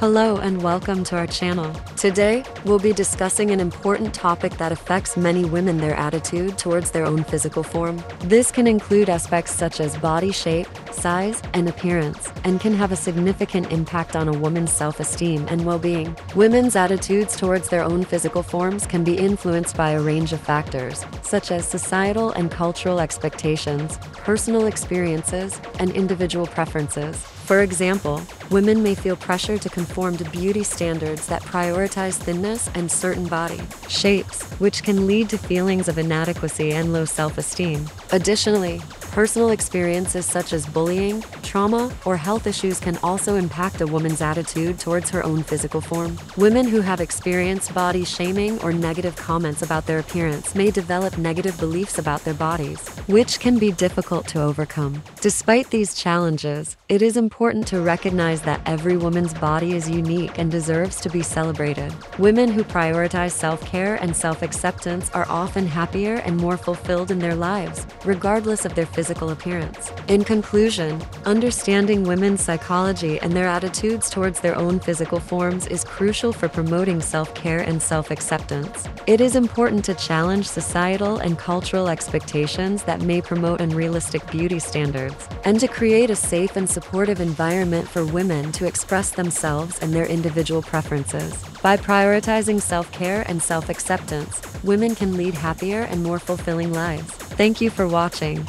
Hello and welcome to our channel. Today, we'll be discussing an important topic that affects many women their attitude towards their own physical form. This can include aspects such as body shape, size, and appearance, and can have a significant impact on a woman's self esteem and well being. Women's attitudes towards their own physical forms can be influenced by a range of factors, such as societal and cultural expectations, personal experiences, and individual preferences. For example, women may feel pressure to conform to beauty standards that prioritize thinness and certain body shapes, which can lead to feelings of inadequacy and low self esteem. Additionally, Personal experiences such as bullying, trauma, or health issues can also impact a woman's attitude towards her own physical form. Women who have experienced body shaming or negative comments about their appearance may develop negative beliefs about their bodies, which can be difficult to overcome. Despite these challenges, it is important to recognize that every woman's body is unique and deserves to be celebrated. Women who prioritize self care and self acceptance are often happier and more fulfilled in their lives, regardless of their physical physical appearance. In conclusion, understanding women's psychology and their attitudes towards their own physical forms is crucial for promoting self care and self acceptance. It is important to challenge societal and cultural expectations that may promote unrealistic beauty standards, and to create a safe and supportive environment for women to express themselves and their individual preferences. By prioritizing self care and self acceptance, women can lead happier and more fulfilling lives. Thank you for watching,